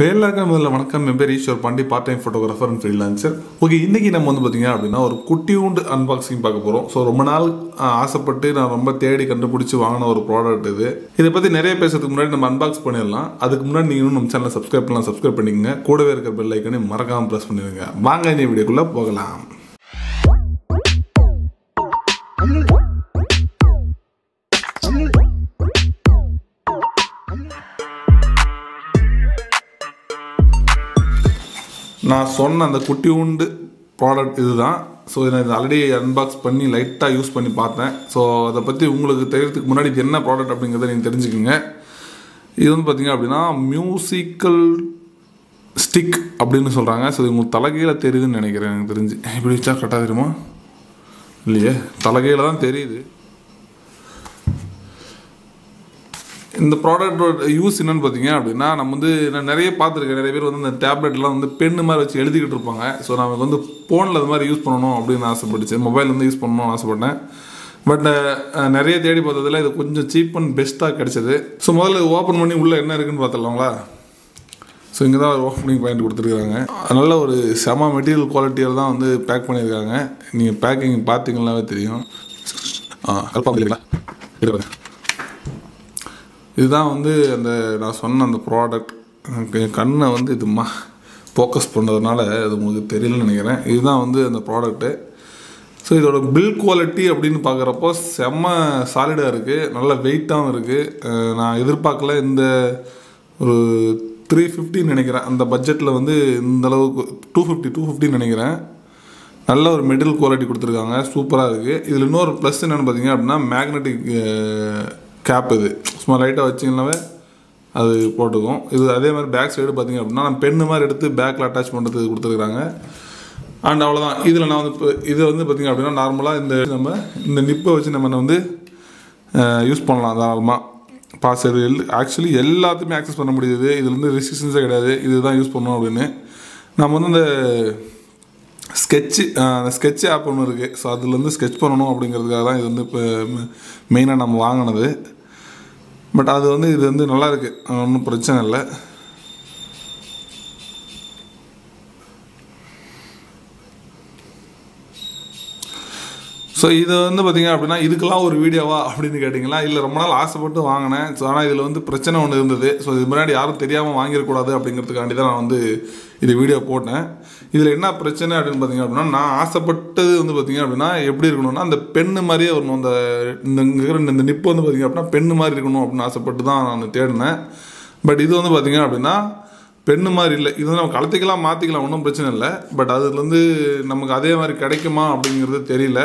எல்லாருக்கும் முதல்ல வணக்கம். என் பேர் Eswar Pandi part time photographer and freelancer okay இன்றைக்கி நம்ம வந்து பார்த்திங்க அப்படின்னா ஒரு குட்டியூண்டு அன்பாக்சிங் பார்க்க போகிறோம் ஸோ ரொம்ப நாள் ஆசைப்பட்டு நான் ரொம்ப தேடி கண்டுபிடிச்சி வாங்கின ஒரு ப்ராடக்ட் இது. இதை பற்றி நிறைய பேசுறதுக்கு முன்னாடி நம்ம அன்பாக்ஸ் பண்ணிடலாம். அதுக்கு முன்னாடி நீங்கள் இன்னும் நம்ம சேனலை சப்ஸ்கிரைப் பண்ணலாம். சப்ஸ்கிரைப் பண்ணிக்கங்க. கூடவே இருக்கிற பெல் ஐக்கனே மறக்காமல் ப்ரெஸ் பண்ணிடுங்க. வாங்க இந்த வீடியோக்குள்ளே போகலாம். நான் சொன்ன அந்த குட்டி உண்டு ப்ராடக்ட் இதுதான். ஸோ நான் இதை ஆல்ரெடி அன்பாக்ஸ் பண்ணி லைட்டாக யூஸ் பண்ணி பார்த்தேன். ஸோ அதை பற்றி உங்களுக்கு தெரியறதுக்கு முன்னாடி இது என்ன ப்ராடக்ட் அப்படிங்கிறத நீங்கள் தெரிஞ்சுக்கோங்க. இது வந்து பார்த்திங்க அப்படின்னா மியூசிக்கல் ஸ்டிக் அப்படின்னு சொல்கிறாங்க ஸோ இது உங்களுக்கு தலைகீழ தெரியுதுன்னு நினைக்கிறேன். எனக்கு தெரிஞ்சு. இப்படி வச்சா கரெக்டாக தெரியுமா? இல்லையே. தலைகீழ தான் தெரியுது. இந்த ப்ராடக்டோட யூஸ் என்னன்னு பார்த்தீங்க அப்படின்னா நம்ம வந்து நான் நிறைய பார்த்துருக்கேன். நிறைய பேர் வந்து இந்த டேப்லெட்லாம் வந்து பென்னு மாதிரி வச்சு எழுதிக்கிட்டு இருப்பாங்க. ஸோ நமக்கு வந்து ஃபோனில் அது மாதிரி யூஸ் பண்ணணும் அப்படின்னு ஆசைப்பட்டுச்சு. மொபைல் வந்து யூஸ் பண்ணணும்னு ஆசைப்பட்டேன். பட் நிறைய தேடி பார்த்ததுல இது கொஞ்சம் சீப் அண்ட் பெஸ்ட்டாக கிடச்சிது. ஸோ முதல்ல ஓப்பன் பண்ணி உள்ளே என்ன இருக்குன்னு பார்த்துடலாங்களா? ஸோ இங்கே தான் ஒரு ஓப்பனிங் பாயிண்ட் கொடுத்துருக்காங்க. நல்ல ஒரு செம மெட்டீரியல் குவாலிட்டியில் தான் வந்து பேக் பண்ணியிருக்காங்க. நீங்கள் பேக்கிங் பார்த்தீங்கன்னாவே தெரியும். ஆ கல்பா இல்லைங்களா இதுதான் வந்து அந்த நான் சொன்ன அந்த ப்ராடக்ட் என் கண்ணை வந்து இது மா ஃபோக்கஸ் பண்ணுறதுனால அது உங்களுக்கு தெரியலன்னு நினைக்கிறேன். இதுதான் வந்து அந்த ப்ராடக்ட்டு ஸோ இதோட பில் குவாலிட்டி அப்படின்னு பார்க்குறப்போ செம்ம சாலிடாக இருக்குது நல்ல வெயிட்டாகவும் இருக்குது நான் எதிர்பார்க்கல இந்த ஒரு த்ரீ ஃபிஃப்டின்னு நினைக்கிறேன். அந்த பட்ஜெட்டில் வந்து இந்த அளவுக்கு டூ ஃபிஃப்டி டூ ஃபிஃப்டின்னு நினைக்கிறேன். நல்ல ஒரு மெட்டீரியல் குவாலிட்டி கொடுத்துருக்காங்க. சூப்பராக இருக்குது இதில் இன்னொரு ப்ளஸ் என்னென்னு பார்த்தீங்க அப்படின்னா மேக்னெட்டிக் கேப் இது. சும்மா லைட்டாக வச்சிங்கனாவே அது போட்டுக்கும். இது அதே மாதிரி பேக் சைடு பார்த்திங்க அப்படின்னா நம்ம பென்னு மாதிரி எடுத்து பேக்கில் அட்டாச் பண்ணுறதுக்கு கொடுத்துருக்குறாங்க. அண்ட் அவ்வளோதான் இதில் நான் வந்து இப்போ இது வந்து பார்த்திங்க அப்படின்னா நார்மலாக இந்த நம்ம இந்த நிப்பை வச்சு நம்ம வந்து யூஸ் பண்ணலாம் தாராளமாக பாஸ் இது எல் ஆக்சுவலி எல்லாத்தையுமே ஆக்சஸ் பண்ண முடியுது. இதில் வந்து ரெஸ்ட்ரிக்ஷன்ஸே கிடையாது. இதுதான் யூஸ் பண்ணணும் அப்படின்னு. நம்ம வந்து இந்த ஸ்கெட்சு அந்த ஸ்கெட்ச் ஆப் ஒன்று இருக்குது ஸோ அதுலேருந்து ஸ்கெட்ச் பண்ணணும் அப்படிங்கிறதுக்காக தான் இது வந்து இப்போ மெயினாக நம்ம வாங்கினது. பட் அது வந்து இது வந்து நல்லா ஒன்றும் பிரச்சனை இல்லை. ஸோ இது வந்து பார்த்தீங்க அப்படின்னா இதுக்கெல்லாம் ஒரு வீடியோவா அப்படின்னு கேட்டிங்களா? இல்லை ரொம்ப நாள் ஆசைப்பட்டு வாங்கினேன். ஸோ ஆனால் இதில் வந்து பிரச்சனை ஒன்று இருந்தது. ஸோ இது முன்னாடி யாரும் தெரியாமல் வாங்கிடக்கூடாது அப்படிங்கிறதுக்காண்டி தான் நான் வந்து இது வீடியோ போட்டேன். இதில் என்ன பிரச்சனை அப்படின்னு பார்த்திங்க அப்படின்னா நான் ஆசைப்பட்டது வந்து பார்த்திங்க அப்படின்னா எப்படி இருக்கணும்னா அந்த பெண்ணு மாதிரியே வரணும். அந்த இந்த இருக்கிற இந்த நிப்பு வந்து பார்த்தீங்க அப்படின்னா பெண்ணு மாதிரி இருக்கணும் அப்படின்னு ஆசைப்பட்டு தான் நான் தேடினேன். பட் இது வந்து பார்த்திங்க அப்படின்னா பெண்ணு மாதிரி இல்லை. இது வந்து நம்ம கலத்திக்கலாம் மாற்றிக்கலாம் ஒன்றும் பிரச்சனை இல்லை. பட் அதுலேருந்து நமக்கு அதே மாதிரி கிடைக்குமா அப்படிங்கிறது தெரியல.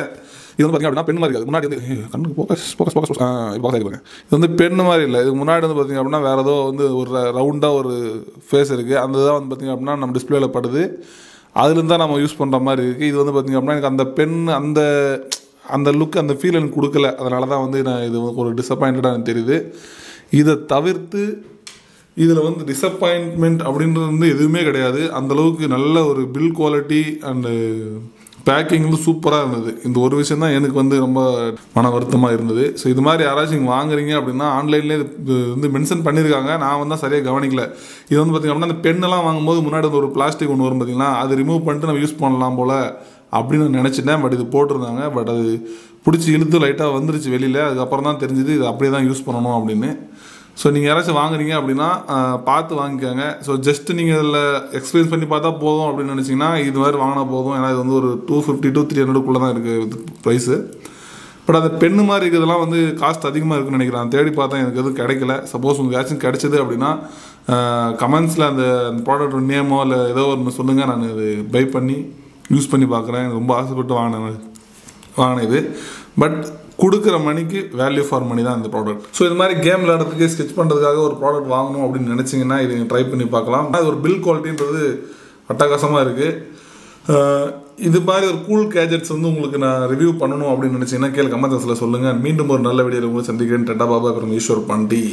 இது வந்து பார்த்தீங்க அப்படின்னா பெண் மாதிரி இருக்காது. முன்னாடி வந்து கண்ணுக்கு போக்கஸ் போக்கஸ் போக்கஸ் போக்கஸ் ஆகிருப்பாங்க இது வந்து பெண் மாதிரி இல்லை. இது முன்னாடி வந்து பார்த்தீங்க அப்படின்னா வேறு ஏதோ வந்து ஒரு ரவுண்டாக ஒரு ஃபேஸ் இருக்குது அந்த தான் வந்து பார்த்திங்க அப்படின்னா நம்ம டிஸ்பிளேல படுது. அதுலேருந்து தான் நம்ம யூஸ் பண்ணுற மாதிரி இருக்குது இது வந்து பார்த்தீங்க அப்படின்னா எனக்கு அந்த பெண் அந்த அந்த லுக் அந்த ஃபீல் எனக்கு கொடுக்கல. அதனால தான் வந்து நான் இது ஒரு டிசப்பாயின்டாக எனக்கு தெரியுது. இதை தவிர்த்து இதில் வந்து டிசப்பாயின்மெண்ட் அப்படின்றது வந்து எதுவுமே கிடையாது. அந்தளவுக்கு நல்ல ஒரு பில் குவாலிட்டி அண்டு பேக்கிங் வந்து சூப்பராக இருந்தது. இந்த ஒரு விஷயம் தான் எனக்கு வந்து ரொம்ப மன வருத்தமாக இருந்தது. ஸோ இது மாதிரி யாராச்சும் நீங்கள் வாங்குறீங்க அப்படின்னா ஆன்லைன்லேயே இது வந்து மென்ஷன் பண்ணியிருக்காங்க நான் வந்து சரியாக கவனிக்கல. இது வந்து பார்த்திங்க அப்படின்னா அந்த பெண்ணெல்லாம் வாங்கும்போது முன்னாடி ஒரு பிளாஸ்டிக் ஒன்று வரும் பார்த்திங்கன்னா அது ரிமூவ் பண்ணிட்டு நம்ம யூஸ் பண்ணலாம் போல் அப்படின்னு நான் நினச்சிட்டேன். பட் இது போட்டிருந்தாங்க. பட் அது பிடிச்சி இழுத்து லைட்டாக வந்துருச்சு வெளியில். அதுக்கப்புறம் தான் தெரிஞ்சுது இது அப்படியே தான் யூஸ் பண்ணணும் அப்படின்னு. ஸோ நீங்கள் யாராச்சும் வாங்குறீங்க அப்படின்னா பார்த்து வாங்கிக்கோங்க. ஸோ ஜஸ்ட் நீங்கள் இதில் எக்ஸ்பீரியன்ஸ் பண்ணி பார்த்தா போதும் அப்படின்னு நினச்சிங்கன்னா இது மாதிரி வாங்கினா போதும். ஏன்னா இது வந்து ஒரு டூ ஃபிஃப்டி டூ த்ரீ ஹண்ட்ரடுக்குள்ளே தான் இருக்குது ப்ரைஸு பட் அந்த பெண்ணு மாதிரி இருக்கிறதெல்லாம் வந்து காஸ்ட் அதிகமாக இருக்குன்னு நினைக்கிறேன். தேடி பார்த்தா எனக்கு எதுவும் கிடைக்கல. சப்போஸ் உங்களுக்கு ஏதாச்சும் கிடைச்சது அப்படின்னா கமெண்ட்ஸில் அந்த அந்த ப்ராடக்ட் நேமோ இல்லை ஏதோ ஒன்று சொல்லுங்கள் நான் இது பை பண்ணி யூஸ் பண்ணி பார்க்குறேன். எனக்கு ரொம்ப ஆசைப்பட்டு வாங்கினேன் வாங்கினது பட் கொடுக்குற மணிக்கு வேல்யூ ஃபார் மணி தான் இந்த ப்ராடக்ட் ஸோ இது மாதிரி கேம் விளையாடுறதுக்கு ஸ்கெச் பண்ணுறதுக்காக ஒரு ப்ராடக்ட் வாங்கணும் அப்படின்னு நினச்சிங்கன்னா இது ட்ரை பண்ணி பார்க்கலாம். அது ஒரு பில் குவாலிட்டின்றது அட்டகாசமாக இருக்குது இது மாதிரி ஒரு கூல் கேஜெட்ஸ் வந்து உங்களுக்கு நான் ரிவ்யூ பண்ணணும் அப்படின்னு நினச்சிங்கன்னா கீழே கமெண்ட்ஸில் சொல்லுங்கள் மீண்டும் ஒரு நல்ல வீடியோ உங்களுக்கு சந்திக்கிறேன். டெட்டா பாபா அப்புறம் ஈஸ்வர் பாண்டி.